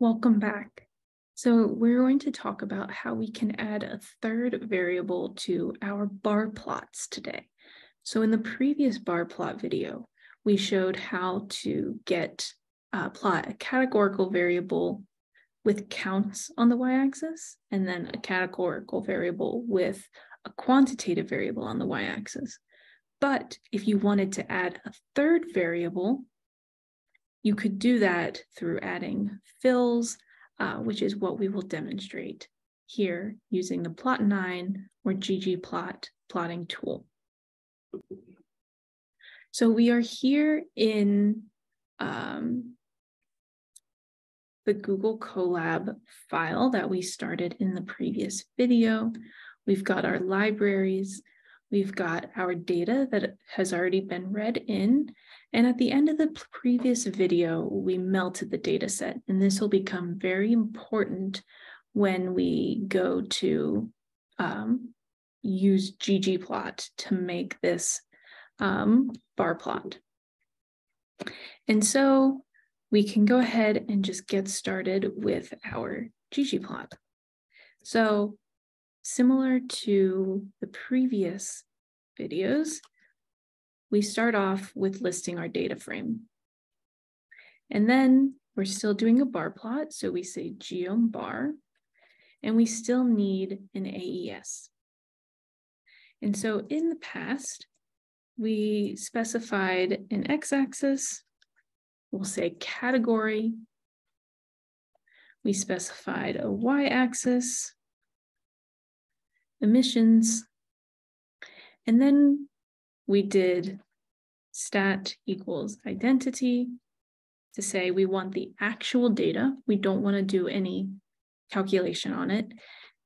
Welcome back. So we're going to talk about how we can add a third variable to our bar plots today. So in the previous bar plot video, we showed how to get uh, plot a categorical variable with counts on the y-axis, and then a categorical variable with a quantitative variable on the y-axis. But if you wanted to add a third variable, you could do that through adding fills, uh, which is what we will demonstrate here using the plotnine or ggplot plotting tool. So we are here in um, the Google Colab file that we started in the previous video. We've got our libraries, we've got our data that has already been read in, and at the end of the previous video, we melted the data set, and this will become very important when we go to um, use ggplot to make this um, bar plot. And so we can go ahead and just get started with our ggplot. So similar to the previous videos, we start off with listing our data frame. And then we're still doing a bar plot, so we say geom bar, and we still need an AES. And so in the past, we specified an x-axis, we'll say category, we specified a y-axis, emissions, and then we did stat equals identity to say we want the actual data. We don't want to do any calculation on it.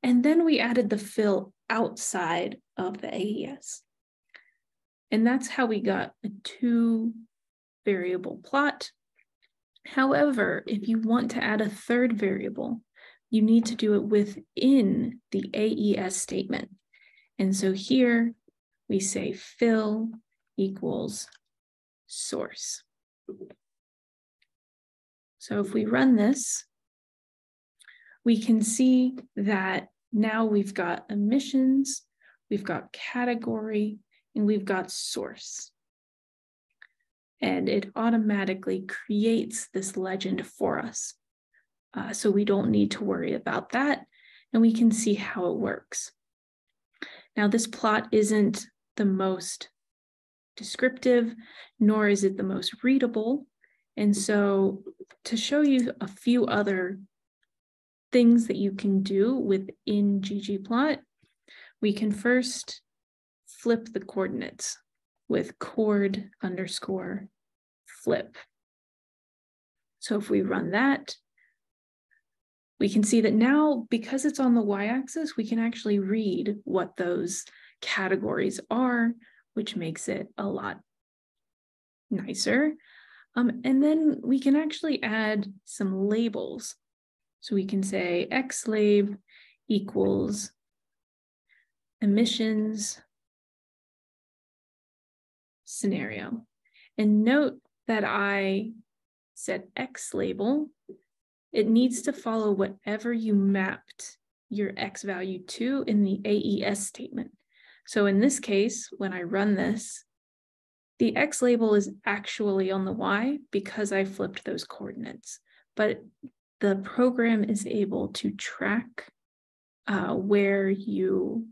And then we added the fill outside of the AES. And that's how we got a two variable plot. However, if you want to add a third variable, you need to do it within the AES statement. And so here we say fill equals source. So if we run this, we can see that now we've got emissions, we've got category, and we've got source. And it automatically creates this legend for us. Uh, so we don't need to worry about that. And we can see how it works. Now, this plot isn't the most descriptive, nor is it the most readable. And so, to show you a few other things that you can do within ggplot, we can first flip the coordinates with coord underscore flip. So if we run that, we can see that now, because it's on the y-axis, we can actually read what those categories are, which makes it a lot nicer. Um, and then we can actually add some labels. So we can say xlab equals emissions scenario. And note that I said X label, it needs to follow whatever you mapped your X value to in the AES statement. So in this case, when I run this, the X label is actually on the Y because I flipped those coordinates, but the program is able to track uh, where you,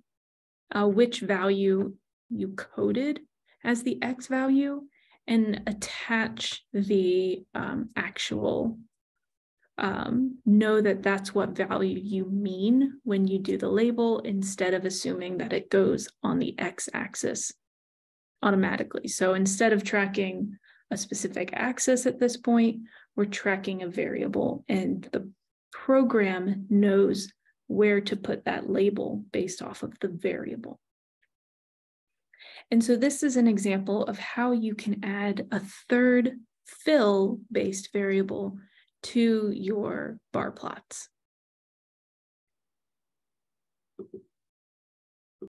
uh, which value you coded as the X value and attach the um, actual um, know that that's what value you mean when you do the label instead of assuming that it goes on the x-axis automatically. So instead of tracking a specific axis at this point, we're tracking a variable and the program knows where to put that label based off of the variable. And so this is an example of how you can add a third fill based variable to your bar plots.